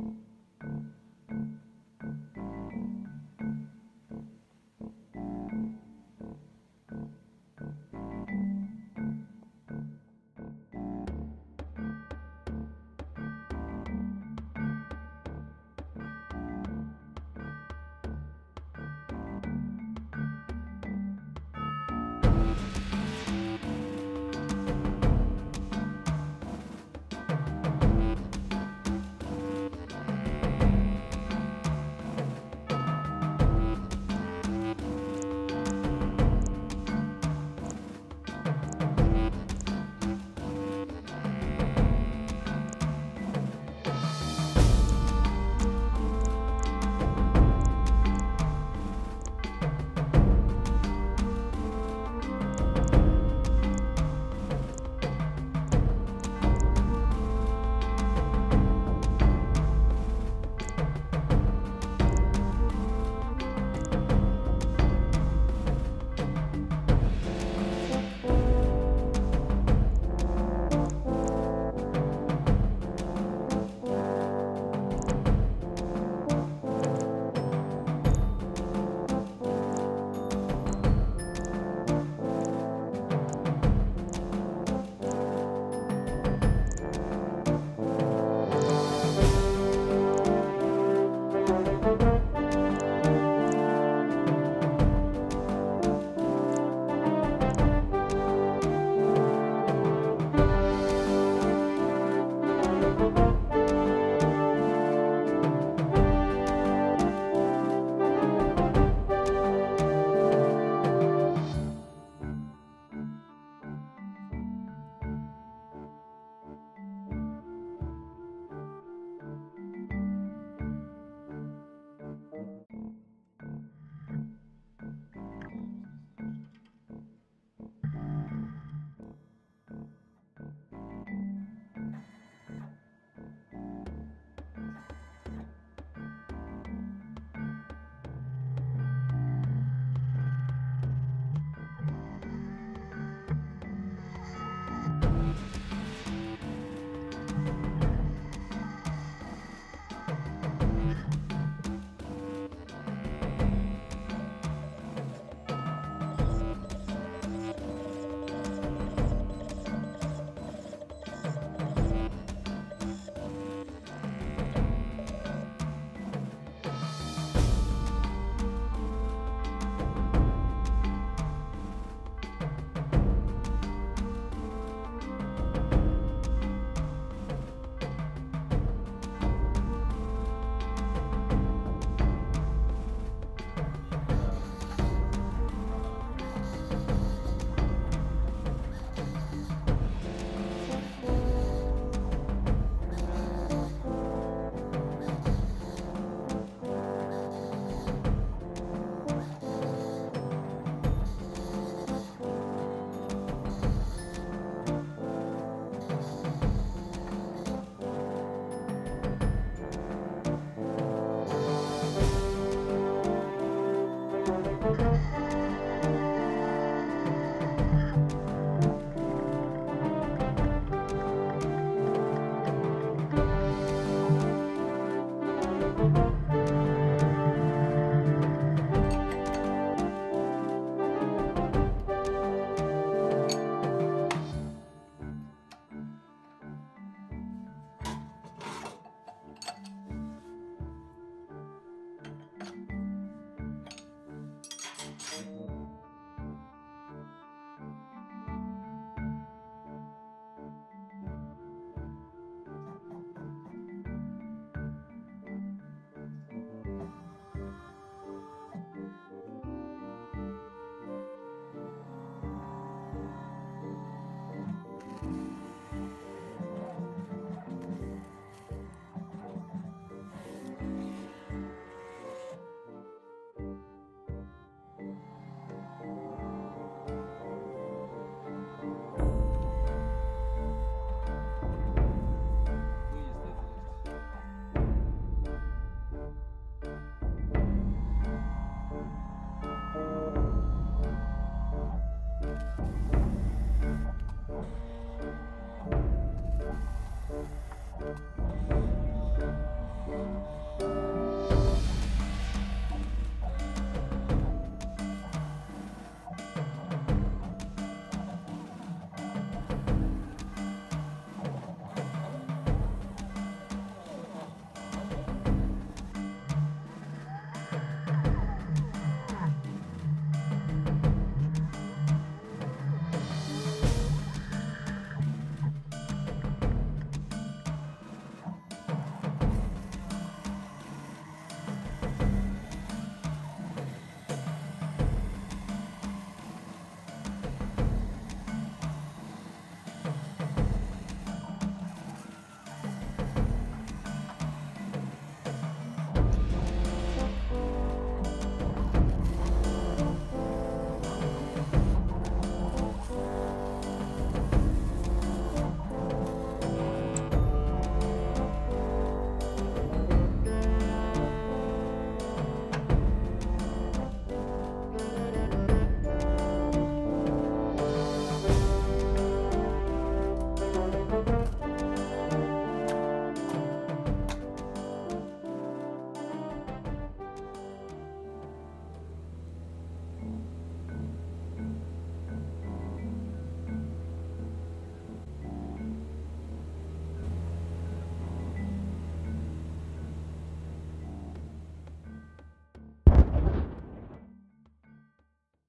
Bye.